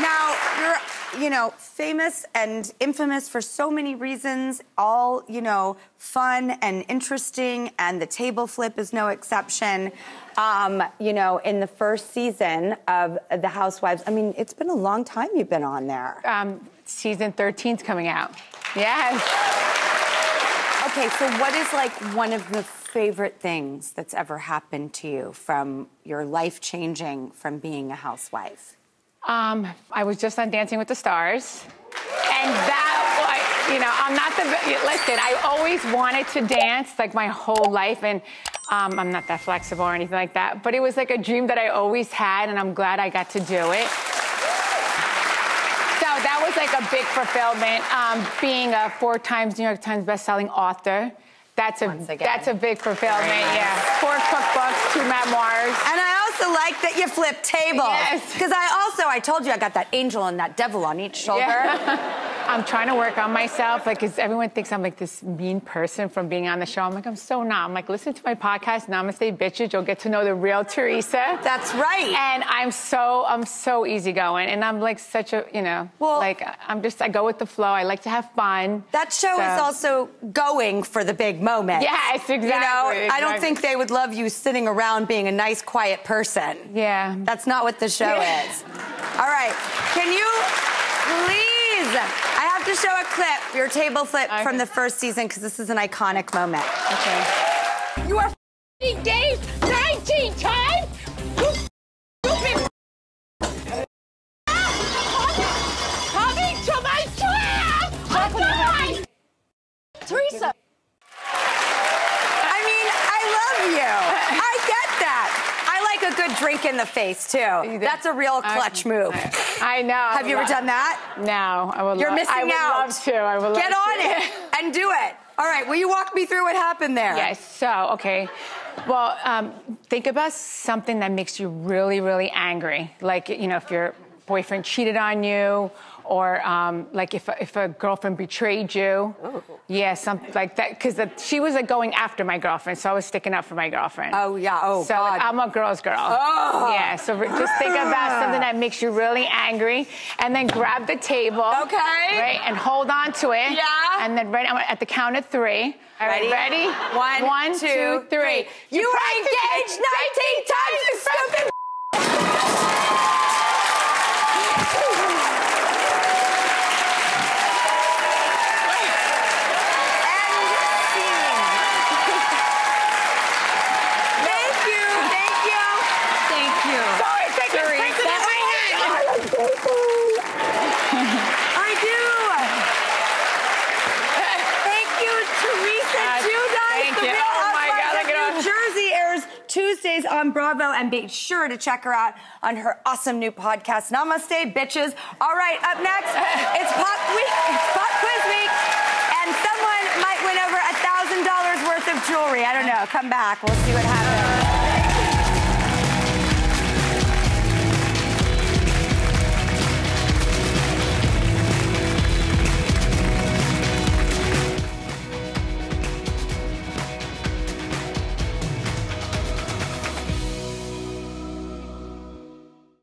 Now, you're, you know, famous and infamous for so many reasons, all, you know, fun and interesting, and the table flip is no exception. Um, you know, in the first season of The Housewives, I mean, it's been a long time you've been on there. Um, season 13's coming out. Yes. Okay, so what is like one of the favorite things that's ever happened to you from your life changing from being a housewife? Um, I was just on Dancing with the Stars, and that was, you know, I'm not the listen. I always wanted to dance like my whole life, and um, I'm not that flexible or anything like that. But it was like a dream that I always had, and I'm glad I got to do it. So that was like a big fulfillment. Um, being a four times New York Times bestselling author. That's a that's a big fulfillment. Nice. Yeah, four cookbooks, two memoirs. And I also like that you flip tables. Yes. Because I also I told you I got that angel and that devil on each shoulder. Yeah. I'm trying to work on myself, like, because everyone thinks I'm like this mean person from being on the show. I'm like, I'm so not. I'm like, listen to my podcast, Namaste Bitches. You'll get to know the real Teresa. That's right. And I'm so, I'm so easygoing, and I'm like such a, you know, well, like I'm just, I go with the flow. I like to have fun. That show so. is also going for the big moment. Yes, exactly. You know, exactly. I don't think they would love you sitting around being a nice, quiet person. Yeah. That's not what the show yeah. is. All right. Can you please? I have to show a clip, your table flip okay. from the first season, because this is an iconic moment. Okay. You are days 19 times? Coming to my trap! Teresa! I mean, I love you. I get that. I like a good drink in the face, too. That's a real clutch move. I know. Have you ever done that? No, I would. You're lo- missing I would out. love to. I would Get on to. it and do it. All right. Will you walk me through what happened there? Yes. So, okay. Well, um, think about something that makes you really, really angry. Like, you know, if your boyfriend cheated on you, or um, like if a, if a girlfriend betrayed you. Ooh. Yeah, something like that. Because she was like going after my girlfriend, so I was sticking up for my girlfriend. Oh yeah. Oh so God. I'm a girl's girl. Oh. Yeah. So just think about something that makes you really angry, and then grab the table. Okay. Right, and hold on to it. Yeah. And then right at the count of three. All right, ready? ready? One, One, two, two, three. You, you were engaged 19 times, Tuesdays on Bravo, and be sure to check her out on her awesome new podcast, Namaste Bitches. All right, up next, it's Pop Week, it's Pop Quiz Week, and someone might win over a thousand dollars worth of jewelry. I don't know. Come back, we'll see what happens.